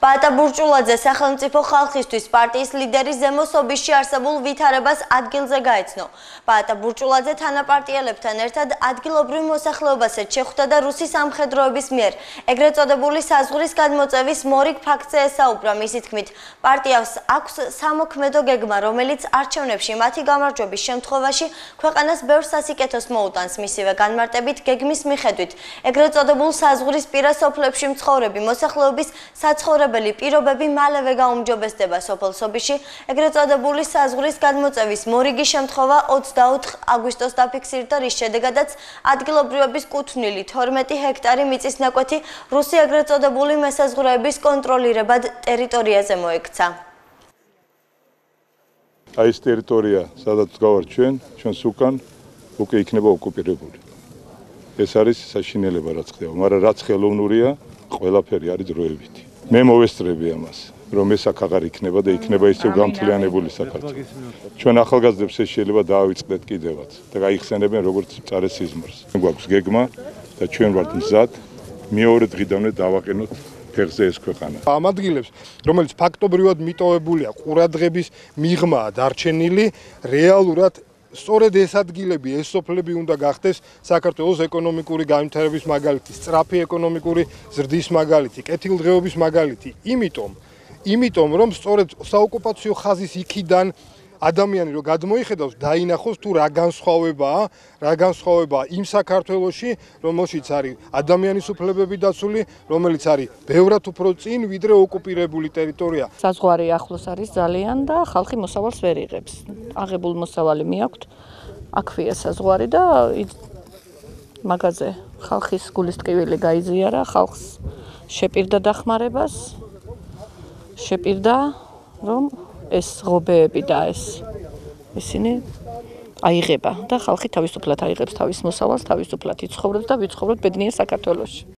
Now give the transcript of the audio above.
პატა ბურჭულაძე სახელმწიფო ხალხისთვის პარტიის ლიდერის ზემოსობისში არსებულ ვითარებას ადგილზე გაეცნო. პატა ბურჭულაძე თანაპარტიელებთან ერთად ადგილობრივ მოსახლეობასაც შეხვდა და რუსის სამხედროების მიერ ეგრეთ წოდებული საზღვრის გადმოწევის მორიგ ფაქტზე ესაუბრა. მისი თქმით, პარტიას აქვს სამოქმედო გეგმა, რომელიც არჩევნებში მათი გამარჯვების შემთხვევაში ქვეყანას ბევრ სასიკეთოს მოუტანს. მისივე განმარტებით გეგმის მიხედვით, ეგრეთ წოდებულ საზღვრის პირას ოფლებში მცხოვრები მოსახლეობის საცხოვრებელი შესაძლებელი პირობები მალევე გაუმჯობესდება სოფელსობიში. ეგრეთ წოდებული საზღვრის გადმოწევის მორიგი შემთხვევა 24 აგვისტოს დაფიქსირდა, რის შედეგადაც ადგილობრივების კუთვნილი 12 ჰექტარი მიწის ნაკვეთი რუსი ეგრეთ წოდებული მესაზღვრეების კონტროლირებად ტერიტორიაზე მოექცა. აი ეს ტერიტორია, სადაც გავარ ჩვენ, ჩვენს უკან უკვე იქნება ოკუპირებული. ეს არის საშინელება რაც ხდება, მაგრამ რაც ხელოვნურია, ყველაფერი არის დროებითი. მე მოვესწრები ამას რომ ეს აქ აღარ იქნება და იქნება ისევ გამთლიანებული საქართველო. ჩვენ ახალგაზრდებს ეს შეიძლება დაავიწყდეთ კიდევაც და გაიხსენებენ როგორც წარესიზმს. გვაქვს გეგმა და ჩვენ ვართ მზად მეორე დღიდანვე დავაყენოთ ფეხზე ეს ქვეყანა. ამ ადგილებს, რომელიც ფაქტობრივად მიტოვებულია, ყურადღების მიღმა დარჩენილი, რეალურად სწორედ ეს ადგილები, ეს სოფლები უნდა გახდეს საქართველოს ეკონომიკური განვითარების მაგალითი, სწრაფი ეკონომიკური ზრდის მაგალითი, კეთილდღეობის მაგალითი. იმიტომ, იმიტომ რომ სწორედ საოკუპაციო ხაზის იქიდან ადამიანი რო გადმოიხედავს დაინახოს თუ რა განსხვავებაა რა განსხვავებაა იმ საქართველოსში რომელშიც არის ადამიანის უფლებები დაცული რომელიც არის ბევრად უფრო წინ ვიდრე ოკუპირებული ტერიტორია. საზღვარი ახლოს არის ძალიან და ხალხი მოსავალს ვერ იღებს. აღებულ მოსავალი მიაქვთ აქვეა საზღვარი და მაგაზე ხალხის გულის ტკივილი გაიზიარა ხალხს შეპირდა დახმარებას შეპირდა რომ ეს ღობეები და ეს ისინი აიღება და ხალხი თავისუფლად აიღებს თავის მოსავალს, თავისუფლად იცხოვრებს და ვიცხოვრობთ ბედნიერ საქართველოში.